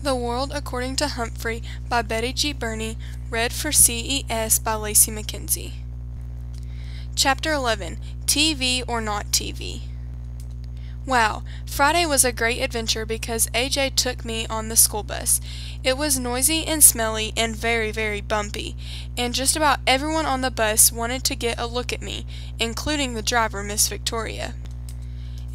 The World According to Humphrey by Betty G. Birney, read for CES by Lacey McKenzie. Chapter 11 TV or Not TV Wow, Friday was a great adventure because AJ took me on the school bus. It was noisy and smelly and very, very bumpy, and just about everyone on the bus wanted to get a look at me, including the driver, Miss Victoria.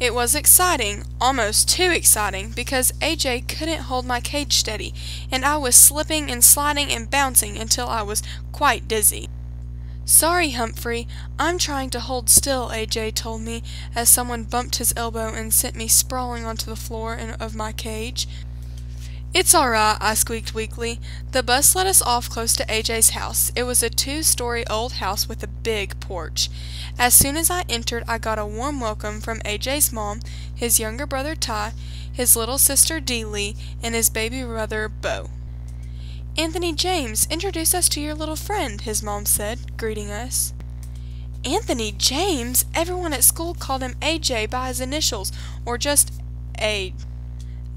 It was exciting, almost too exciting, because AJ couldn't hold my cage steady, and I was slipping and sliding and bouncing until I was quite dizzy. Sorry, Humphrey, I'm trying to hold still, AJ told me as someone bumped his elbow and sent me sprawling onto the floor of my cage. It's alright, I squeaked weakly. The bus let us off close to AJ's house. It was a two-story old house with a big porch. As soon as I entered, I got a warm welcome from AJ's mom, his younger brother Ty, his little sister Dee Lee, and his baby brother Bo. Anthony James, introduce us to your little friend, his mom said, greeting us. Anthony James? Everyone at school called him AJ by his initials, or just A.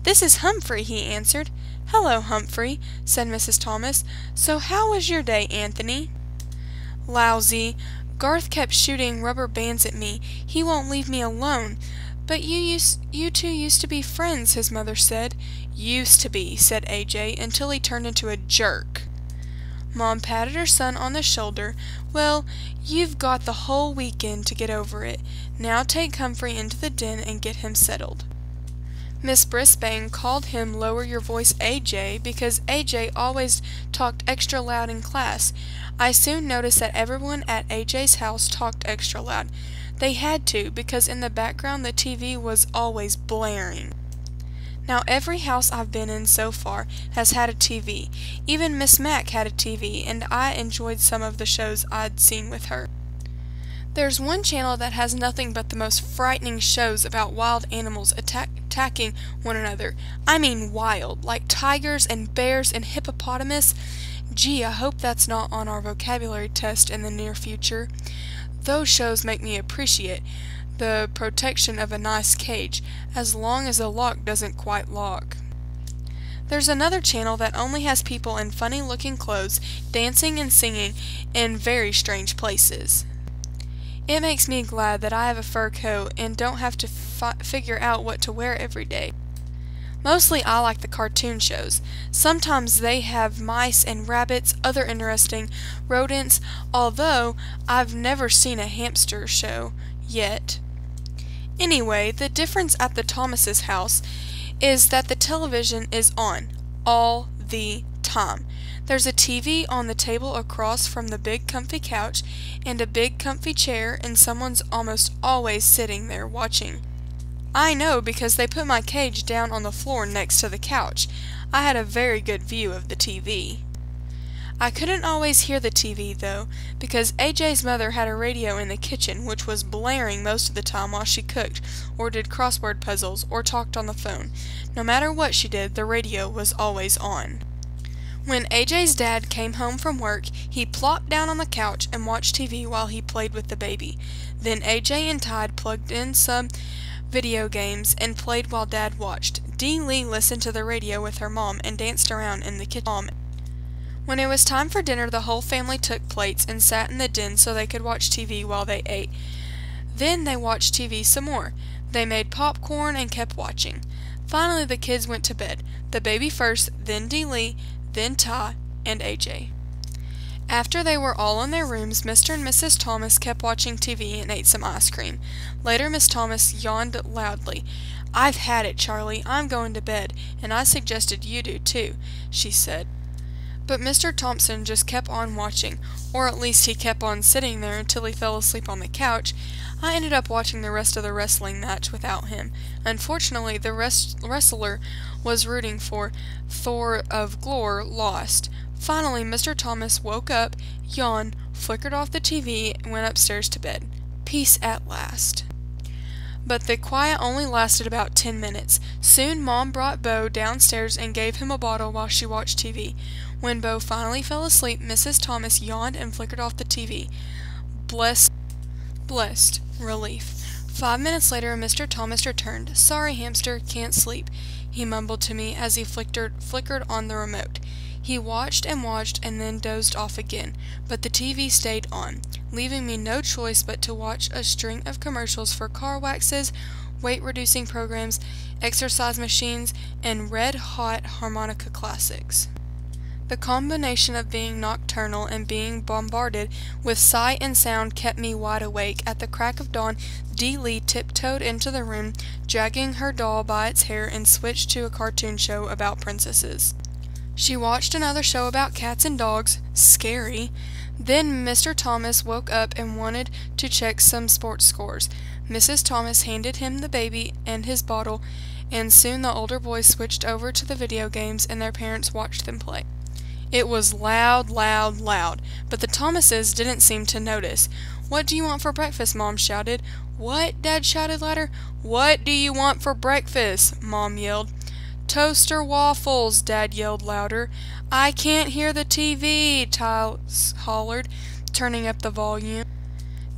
This is Humphrey, he answered. Hello, Humphrey, said Mrs. Thomas. So how was your day, Anthony? Lousy. Garth kept shooting rubber bands at me. He won't leave me alone. But you used, you two used to be friends, his mother said. Used to be, said AJ, until he turned into a jerk. Mom patted her son on the shoulder. Well, you've got the whole weekend to get over it. Now take Humphrey into the den and get him settled. Miss Brisbane called him Lower Your Voice AJ because AJ always talked extra loud in class. I soon noticed that everyone at AJ's house talked extra loud. They had to because in the background the TV was always blaring. Now every house I've been in so far has had a TV. Even Miss Mack had a TV and I enjoyed some of the shows I'd seen with her. There's one channel that has nothing but the most frightening shows about wild animals attack attacking one another. I mean wild, like tigers and bears and hippopotamus. Gee, I hope that's not on our vocabulary test in the near future. Those shows make me appreciate the protection of a nice cage, as long as the lock doesn't quite lock. There's another channel that only has people in funny looking clothes dancing and singing in very strange places. It makes me glad that I have a fur coat and don't have to figure out what to wear every day. Mostly I like the cartoon shows. Sometimes they have mice and rabbits, other interesting rodents, although I've never seen a hamster show yet. Anyway, the difference at the Thomas's house is that the television is on all the There's a TV on the table across from the big comfy couch and a big comfy chair and someone's almost always sitting there watching. I know because they put my cage down on the floor next to the couch. I had a very good view of the TV. I couldn't always hear the TV, though, because AJ's mother had a radio in the kitchen which was blaring most of the time while she cooked, or did crossword puzzles, or talked on the phone. No matter what she did, the radio was always on. When AJ's dad came home from work, he plopped down on the couch and watched TV while he played with the baby. Then AJ and Ty plugged in some video games and played while Dad watched. Dee Lee listened to the radio with her mom and danced around in the kitchen. When it was time for dinner, the whole family took plates and sat in the den so they could watch TV while they ate. Then they watched TV some more. They made popcorn and kept watching. Finally, the kids went to bed. The baby first, then Dee Lee, then Ty and AJ. After they were all in their rooms, Mr. and Mrs. Thomas kept watching TV and ate some ice cream. Later, Miss Thomas yawned loudly. I've had it, Charlie. I'm going to bed, and I suggested you do too, she said. But Mr. Thompson just kept on watching, or at least he kept on sitting there until he fell asleep on the couch. I ended up watching the rest of the wrestling match without him. Unfortunately, the wrestler was rooting for Thor of Glor lost. Finally, Mr. Thomas woke up, yawned, flickered off the TV, and went upstairs to bed. Peace at last. But the quiet only lasted about ten minutes. Soon Mom brought Bo downstairs and gave him a bottle while she watched TV. When Bo finally fell asleep, Mrs. Thomas yawned and flickered off the TV. Blessed, blessed relief. Five minutes later Mr. Thomas returned. Sorry, hamster, can't sleep, he mumbled to me as he flickered, flickered on the remote. He watched and watched and then dozed off again, but the TV stayed on, leaving me no choice but to watch a string of commercials for car waxes, weight reducing programs, exercise machines, and red hot harmonica classics. The combination of being nocturnal and being bombarded with sight and sound kept me wide awake. At the crack of dawn, Dee Lee tiptoed into the room, dragging her doll by its hair, and switched to a cartoon show about princesses. She watched another show about cats and dogs. Scary. Then Mr. Thomas woke up and wanted to check some sports scores. Mrs. Thomas handed him the baby and his bottle, and soon the older boys switched over to the video games and their parents watched them play. It was loud, loud, loud, but the Thomases didn't seem to notice. What do you want for breakfast? Mom shouted. What? Dad shouted louder. What do you want for breakfast? Mom yelled. Toaster waffles, Dad yelled louder. I can't hear the TV, Ty hollered, turning up the volume.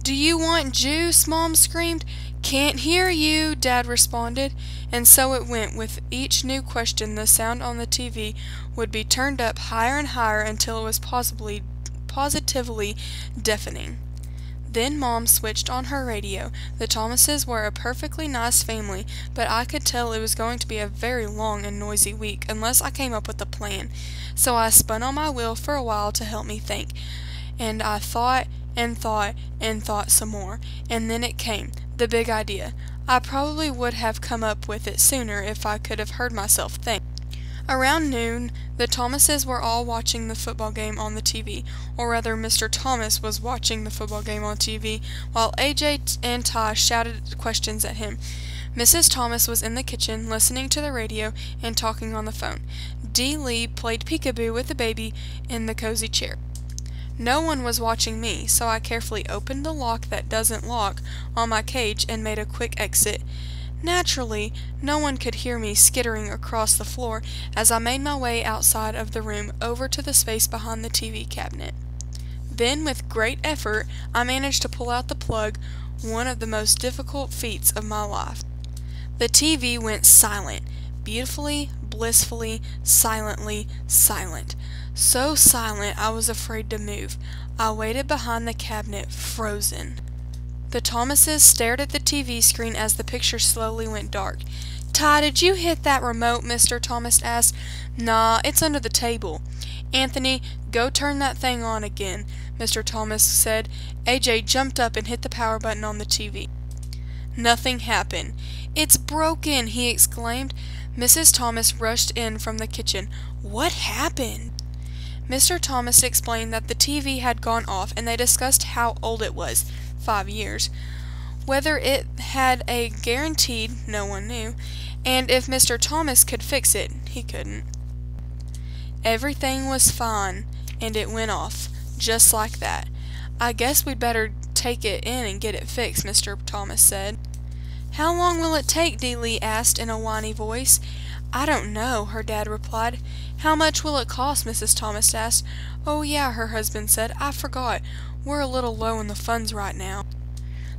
Do you want juice? Mom screamed. Can't hear you, Dad responded, and so it went. With each new question, the sound on the TV would be turned up higher and higher until it was possibly, positively deafening. Then Mom switched on her radio. The Thomases were a perfectly nice family, but I could tell it was going to be a very long and noisy week unless I came up with a plan. So I spun on my wheel for a while to help me think. And I thought and thought and thought some more, and then it came the big idea. I probably would have come up with it sooner if I could have heard myself think. Around noon, the Thomases were all watching the football game on the TV, or rather Mr. Thomas was watching the football game on TV, while AJ and Ty shouted questions at him. Mrs. Thomas was in the kitchen, listening to the radio and talking on the phone. Dee Lee played peekaboo with the baby in the cozy chair. No one was watching me, so I carefully opened the lock that doesn't lock on my cage and made a quick exit. Naturally, no one could hear me skittering across the floor as I made my way outside of the room over to the space behind the TV cabinet. Then, with great effort, I managed to pull out the plug, one of the most difficult feats of my life. The TV went silent, beautifully, blissfully, silently silent. So silent I was afraid to move. I waited behind the cabinet, frozen. The Thomases stared at the TV screen as the picture slowly went dark. Ty, did you hit that remote? Mr. Thomas asked. Nah, it's under the table. Anthony, go turn that thing on again, Mr. Thomas said. AJ jumped up and hit the power button on the TV. Nothing happened. It's broken, he exclaimed. Mrs. Thomas rushed in from the kitchen. What happened? Mr. Thomas explained that the TV had gone off and they discussed how old it was five years. Whether it had a guaranteed, no one knew, and if Mr. Thomas could fix it, he couldn't. Everything was fine, and it went off, just like that. I guess we'd better take it in and get it fixed, Mr. Thomas said. How long will it take? Dee Lee asked in a whiny voice. I don't know, her dad replied. How much will it cost? Mrs. Thomas asked. Oh, yeah, her husband said. I forgot. We're a little low in the funds right now.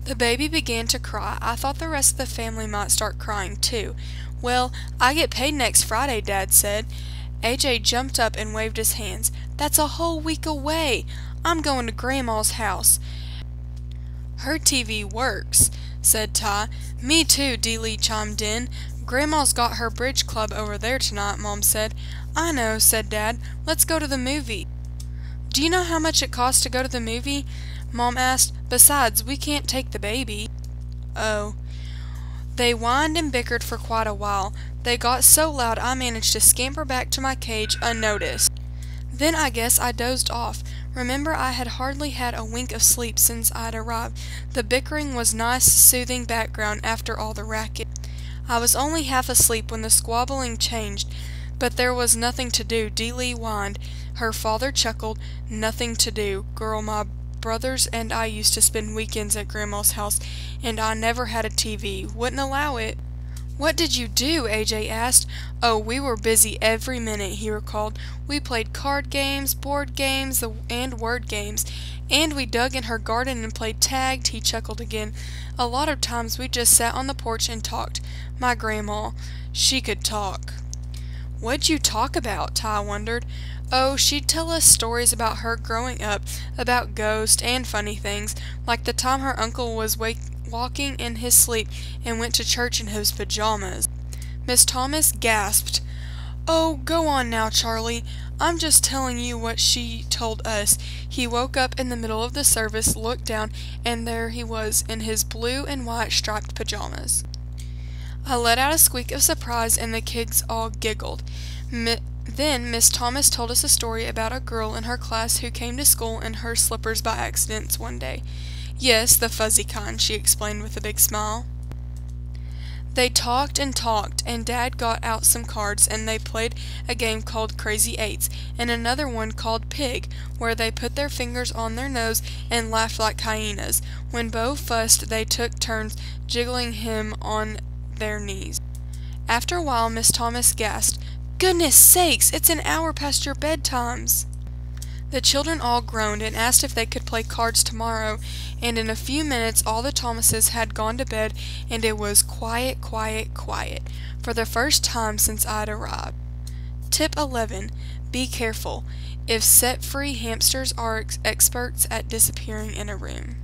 The baby began to cry. I thought the rest of the family might start crying too. Well, I get paid next Friday, Dad said. AJ jumped up and waved his hands. That's a whole week away. I'm going to Grandma's house. Her TV works, said Ty. Me too, Dee Lee chimed in. Grandma's got her bridge club over there tonight, Mom said. I know, said Dad. Let's go to the movie. Do you know how much it costs to go to the movie? Mom asked. Besides, we can't take the baby. Oh. They whined and bickered for quite a while. They got so loud I managed to scamper back to my cage unnoticed. Then I guess I dozed off. Remember, I had hardly had a wink of sleep since I'd arrived. The bickering was nice, soothing background after all the racket. I was only half asleep when the squabbling changed, but there was nothing to do. Dee whined. Her father chuckled. Nothing to do. Girl, my brothers and I used to spend weekends at Grandma's house, and I never had a TV. Wouldn't allow it. What did you do? AJ asked. Oh, we were busy every minute, he recalled. We played card games, board games, and word games. And we dug in her garden and played tag, he chuckled again. A lot of times we just sat on the porch and talked. My grandma, she could talk. What'd you talk about? Ty wondered. Oh, she'd tell us stories about her growing up, about ghosts and funny things, like the time her uncle was wake walking in his sleep and went to church in his pajamas. Miss Thomas gasped. Oh, go on now, Charlie. I'm just telling you what she told us. He woke up in the middle of the service, looked down, and there he was in his blue and white striped pajamas. I let out a squeak of surprise and the kids all giggled. Then Miss Thomas told us a story about a girl in her class who came to school in her slippers by accident one day. Yes, the fuzzy kind, she explained with a big smile. They talked and talked, and Dad got out some cards, and they played a game called Crazy Eights, and another one called Pig, where they put their fingers on their nose and laughed like hyenas. When Bo fussed, they took turns jiggling him on their knees. After a while, Miss Thomas gasped, Goodness sakes, it's an hour past your bedtimes! The children all groaned and asked if they could play cards tomorrow, and in a few minutes all the Thomases had gone to bed and it was quiet, quiet, quiet, for the first time since I'd arrived. Tip 11. Be careful. If set free hamsters are ex experts at disappearing in a room.